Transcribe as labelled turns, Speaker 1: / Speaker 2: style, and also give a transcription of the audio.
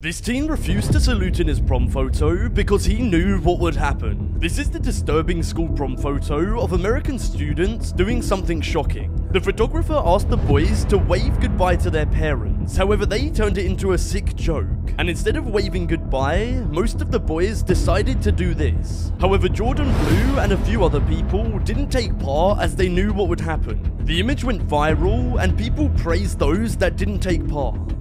Speaker 1: This teen refused to salute in his prom photo because he knew what would happen. This is the disturbing school prom photo of American students doing something shocking. The photographer asked the boys to wave goodbye to their parents, however they turned it into a sick joke. And instead of waving goodbye, most of the boys decided to do this. However, Jordan Blue and a few other people didn't take part as they knew what would happen. The image went viral and people praised those that didn't take part.